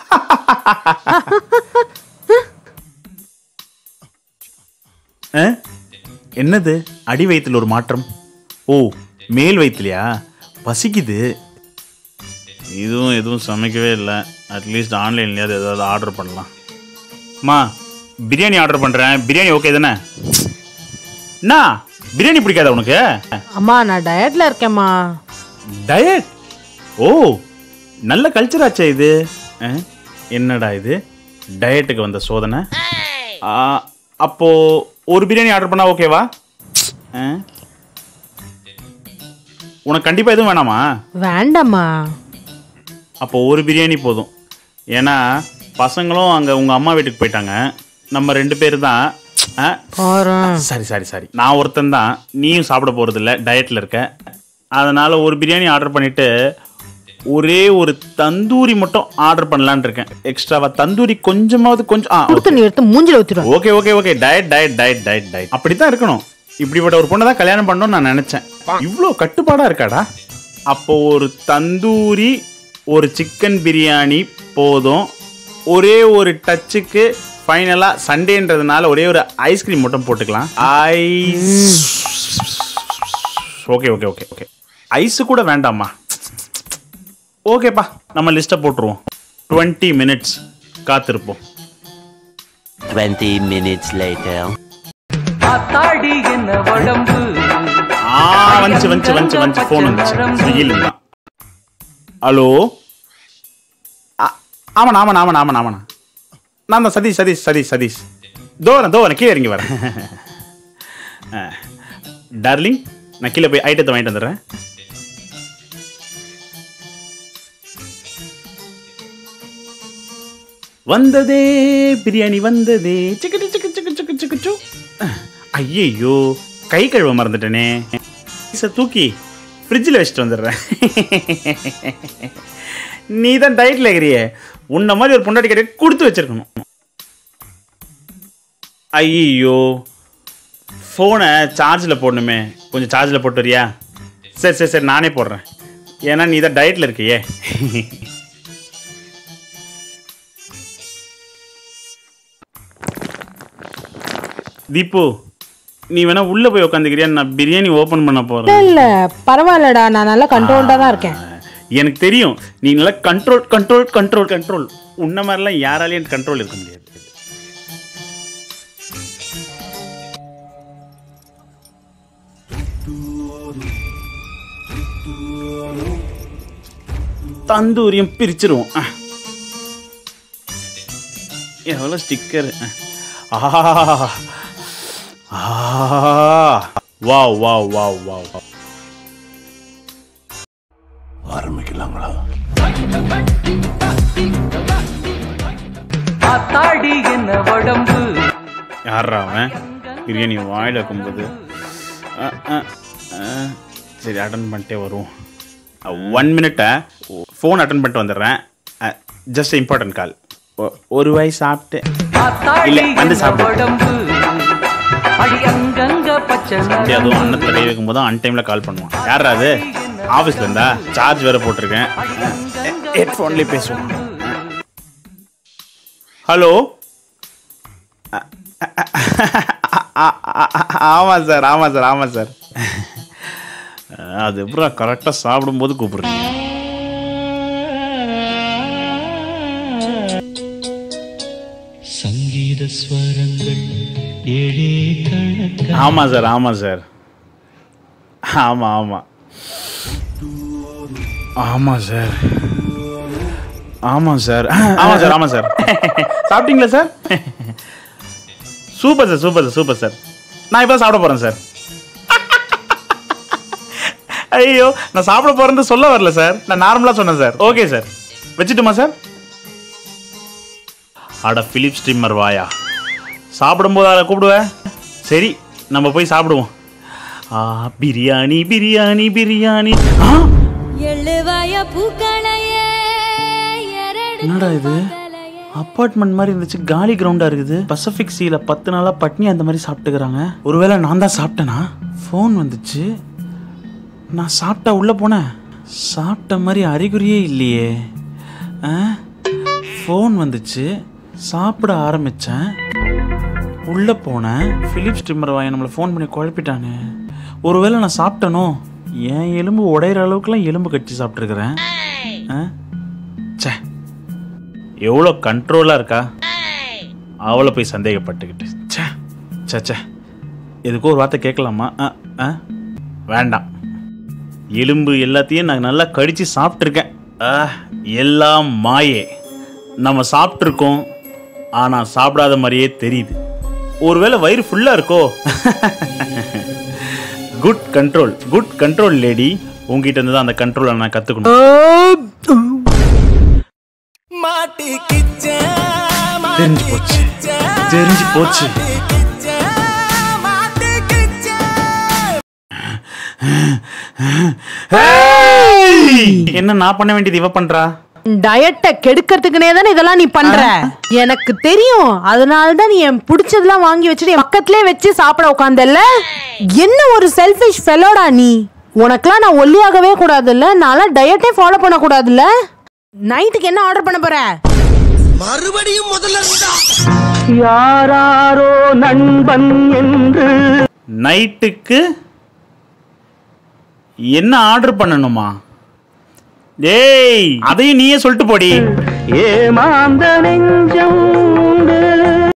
என்னது? அடி வயித்துல ஒரு மாற்றம். ஓ மேல் வயிற்றுலையா பசிக்குது. இதுவும் எதுவும் சமைக்கவே இல்லை. அட்லீஸ்ட் ஆன்லைன்லேயாவது ஏதாவது ஆர்டர் பண்ணலாம். அம்மா பிரியாணி ஆர்டர் பண்ணுறேன் பிரியாணி ஓகே தானே? என்ன பிரியாணி பிடிக்காதா உனக்கு? அம்மா நான் டயட்ல இருக்கேம்மா. டயட் ஓ நல்ல கல்ச்சர் ஆச்சே இது. என்னடா இது? டயட்டுக்கு வந்த சோதனை. ஆ, அப்போ ஒரு பிரியாணி ஆர்டர் பண்ணா ஓகேவா ஆ? உனக்கு கண்டிப்பா எதுவும் வேணாமா? வேண்டாம்மா. அப்போ ஒரு பிரியாணி போதும். ஏன்னா பசங்களும் அங்கே உங்கள் அம்மா வீட்டுக்கு போயிட்டாங்க. நம்ம ரெண்டு பேர் தான். சரி சரி சரி. நான் ஒருத்தன் தான். நீயும் சாப்பிட போகிறதில்ல டயட்டில் இருக்க. அதனால் ஒரு பிரியாணி ஆர்டர் பண்ணிவிட்டு ஒரே ஒரு தந்தூரி மட்டும் ஆர்டர் பண்ணலான்னு இருக்கேன். எக்ஸ்ட்ராவா தந்தூரி கொஞ்சமாவது கொஞ்சம் ஆ நீ எடுத்து மூஞ்சில ஊத்திடுவேன். Okay okay okay diet diet diet diet diet அப்படி தான் இருக்கணும். இப்படிப்பட்ட ஒரு பொண்ணை தான் கல்யாணம் பண்ணணும்னு நான் நினச்சேன். இவ்வளோ கட்டுப்பாடாக இருக்காடா? அப்போ ஒரு தந்தூரி ஒரு சிக்கன் பிரியாணி போதும். ஒரே ஒரு டச்சுக்கு ஃபைனலாக சண்டேன்றதுனால ஒரே ஒரு ஐஸ்கிரீம் மட்டும் போட்டுக்கலாம். Ice okay okay okay okay ice கூட வேண்டாம்மா. ஓகேப்பா நம்ம லிஸ்ட்டை போட்டுருவோம். டுவெண்ட்டி மினிட்ஸ் காத்திருப்போம். 20 minutes later. ஆத்தாடி என்ன உடம்பு ஆ வந்துச்சு வந்துச்சு வந்துச்சு வந்துச்சு. ஃபோன் வந்துச்சு ஸ்விக்கியில் ஹலோ ஆமாண்ணா ஆமாண்ணா ஆமாண்ணா ஆமாண்ணா ஆமாண்ணா. நான் தான் சதீஷ் சதீஷ் சதீஷ் சதீஷ். தோ வரேன் தோ வரேன் கீழே இறங்கி வரேன். டார்லிங் நான் கீழே போய் ஐட்டத்தை வாங்கிட்டு வந்துடுறேன். வந்ததே பிரியாணி வந்ததே. சிக்கு சிக்கு சிக்கு சிக்கு சிக்கு சு ஐயையோ கை கழுவ மறந்துட்டேனே. சார் தூக்கி ஃப்ரிட்ஜில் வச்சுட்டு வந்துடுறேன். நீ தான் டயட்டில் இருக்கிறியே. உன்ன மாதிரி ஒரு பொண்டாட்டி கிடையாது கொடுத்து வச்சிருக்கணும். ஐயோ ஃபோனை சார்ஜில் போடணுமே. கொஞ்சம் சார்ஜில் போட்டு வரியா? சரி சரி சரி நானே போடுறேன். ஏன்னா நீ தான் டயட்டில் இருக்கியே. தீப்பு நீ வேணா உள்ள போய் உட்காந்துக்கிறியா நான் பிரியாணி ஓபன் பண்ண போறேன். இல்ல பரவாயில்லடா. நான் நல்லா கண்ட்ரோல்டா தான் இருக்கேன். எனக்கு தெரியும். நீ நல்லா கண்ட்ரோல் கண்ட்ரோல் கண்ட்ரோல் கண்ட்ரோல் உன்ன மாதிரிலாம் யாராலையும் கண்ட்ரோல் இருக்க முடியாது. தந்தூரியம் பிரிச்சிருவோம். எவ்வளோ ஸ்டிக்கர் ஆஹா. Wow wow wow wow wow. ஆத்தாடி என்ன உடம்பு? யாரா அவன்? பிரியாணி வாயில் அஹ். சரி அட்டன் பண்ணிட்டே வருவோம். ஒன் மினிட்டை ஃபோன் அட்டன் பண்ணிட்டு வந்துடுறேன். ஜஸ்ட் இம்பார்ட்டன்ட் கால் ஒரு வாய் சாப்பிட்டு. இல்ல, வந்து சாப்பிடு. அப்படி அதுவும் அன்னத்தில் கை வைக்கும் போது அன் டைமில் கால் பண்ணுவான். யாரா அது? ஆஃபீஸில் இருந்தா? சார்ஜ் வேற போட்டிருக்கேன். ஹெட்ஃபோன்லேயே பேசுவோம். ஹலோ ஆமாம் சார் ஆமாம் சார் ஆமாம் சார். அது எப்பறம் கரெக்டாக சாப்பிடும்போது கூப்பிடுறீங்க? சங்கீத ஸ்வரங்கள் ஆமாம் சார் ஆமாம் சார். ஆமாம் ஆமாம் ஆமாம் சார். ஆமாம் சார். ஆமாம் சார் ஆமாம் சார். சாப்பிட்டீங்களா sir? Super sir super sir super sir. நான் இப்போ சாப்பிட போகிறேன் சார். ஐயோ நான் சாப்பிட போகிறேன்னு சொல்ல வரல சார். நான் நார்மலாக சொன்னேன் சார். Okay sir. வச்சுட்டுமா சார்? அட பிலிப் ஸ்ட்ரீமர் வாயா? சாப்பிடும்போது அதை கூப்பிடுவேன் சரி நம்ம போய் சாப்பிடுவோம். ஆ பிரியாணி பிரியாணி பிரியாணி. என்னடா இது? அப்பார்ட்மெண்ட் மாதிரி இருந்துச்சு காலி கிரவுண்டா இருக்குது. பசிபிக் சீல பத்து நாளா பட்னி அந்த மாதிரி சாப்பிட்டுக்கிறாங்க. ஒருவேளை நான் தான் சாப்பிட்டேனா? ஃபோன் வந்துச்சு. நான் சாப்பிட்டா உள்ள போனேன் சாப்பிட்ட மாதிரி அறிகுறியே இல்லையே. ஃபோன் வந்துச்சு. சாப்பிட ஆரம்பிச்சேன். உள்ளே போனேன். ஃபிலிப்ஸ் டிம்மர் வாங்கி நம்மளை ஃபோன் பண்ணி குழப்பிட்டானே. ஒருவேளை நான் சாப்பிட்டனோ? என் எலும்பு உடையிற அளவுக்குலாம் எலும்பு கட்டி சாப்பிட்ருக்குறேன் ச்சே. எவ்வளோ கண்ட்ரோலாக இருக்கா? அவளை போய் சந்தேகப்பட்டுக்கிட்டு. ச்சே ச்சே ச்சே. எதுக்கோ ஒரு வார்த்தை கேட்கலாமா? ஆ ஆ? வேண்டாம். எலும்பு எல்லாத்தையும் நான் நல்லா கடித்து சாப்பிட்ருக்கேன் ஆ, எல்லாம் மாயே. நம்ம சாப்பிட்ருக்கோம் ஆனால் சாப்பிடாத மாதிரியே தெரியுது. ஒருவேளை வயிறு ஃபுல்லாக இருக்கோ? Good control good control lady உங்ககிட்ட இருந்து தான் அந்த கண்ட்ரோலை நான் கற்றுக்கணும் தெரிஞ்சு போச்சு. தெரிஞ்சு போச்சு. என்ன நான் பண்ண வேண்டியது இவ பண்றா? டயட்டை கெடுக்கிறதுக்குனே தானே இதெல்லாம் நீ பண்ற? எனக்கு தெரியும். அதனால தான் நீ என் பிடிச்சதெல்லாம் வாங்கி வச்சுட்டு என் பக்கத்துலயே வச்சு சாப்பிட உட்காந்தல்ல என்ன ஒரு செல்ஃபிஷ் ஃபெலோடா நீ? உனக்கெல்லாம் நான் ஒல்லியாகவே கூடாதுல்ல? நான்லாம் டயட்டே ஃபாலோ பண்ண கூடாதுல்ல நைட்டுக்கு என்ன ஆர்டர் பண்ண போற? யாராரோ நண்பன் என்று. நைட்டுக்கு என்ன ஆர்டர் பண்ணணுமா? டேய். அதையும் நீயே சொல்லிட்டு போடி. ஏமாந்த நெஞ்சம் உண்டு.